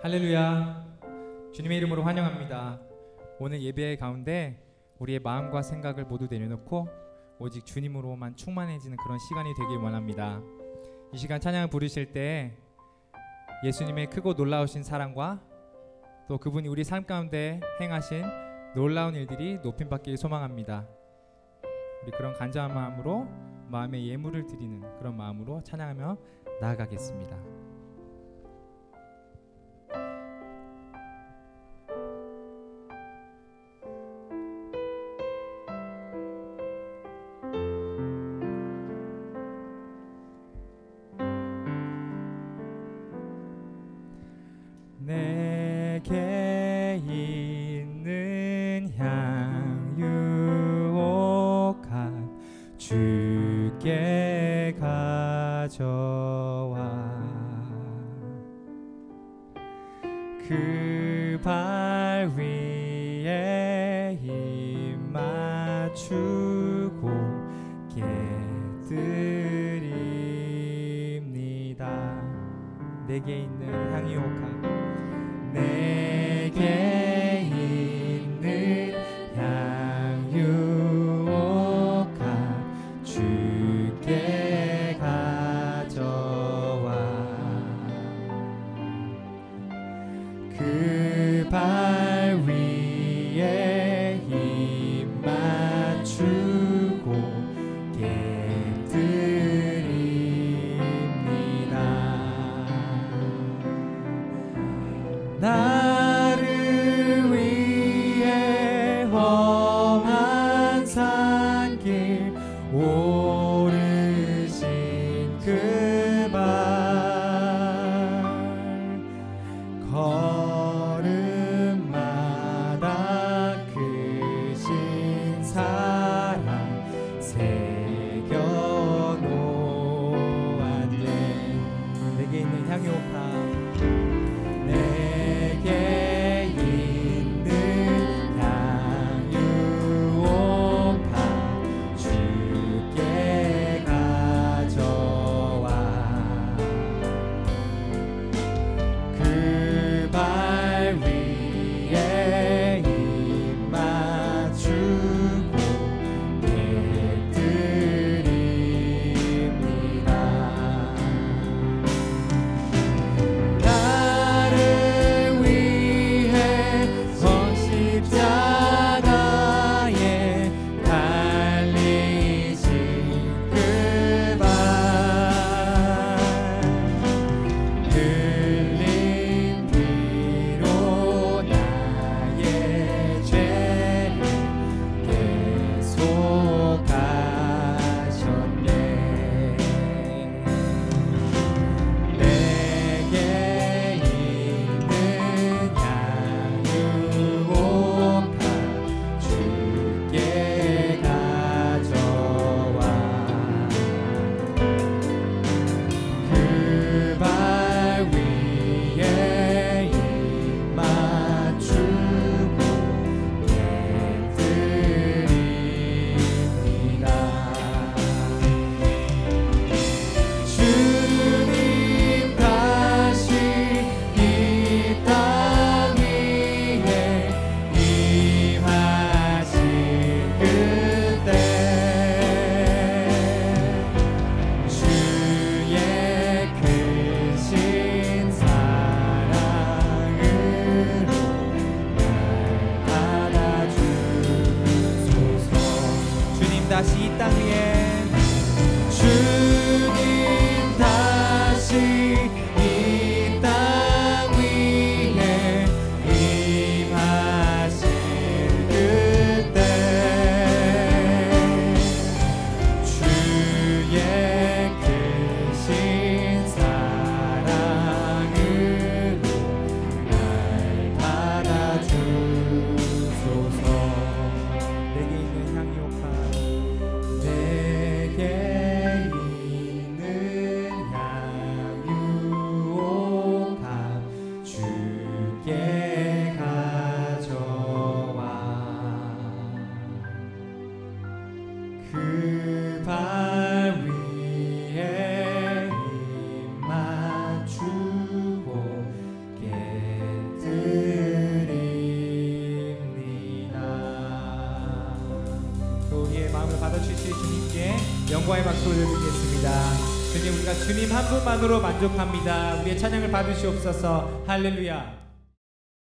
할렐루야. 주님의 이름으로 환영합니다. 오늘 예배 가운데 우리의 마음과 생각을 모두 내려놓고 오직 주님으로만 충만해지는 그런 시간이 되길 원합니다. 이 시간 찬양을 부르실 때 예수님의 크고 놀라우신 사랑과 또 그분이 우리 삶 가운데 행하신 놀라운 일들이 높임 받기를 소망합니다. 우리 그런 간절한 마음으로 마음의 예물을 드리는 그런 마음으로 찬양하며 나아가겠습니다. 내게 있는 향 유혹한 주께 가져와 그 발 위에 힘 맞추고 깨드립니다. 내게 있는 향 유혹한 그 明日へ。 받아주실 주님께 영광의 박수를 드리겠습니다. 주님 우리가 주님 한 분만으로 만족합니다. 우리의 찬양을 받으시옵소서. 할렐루야.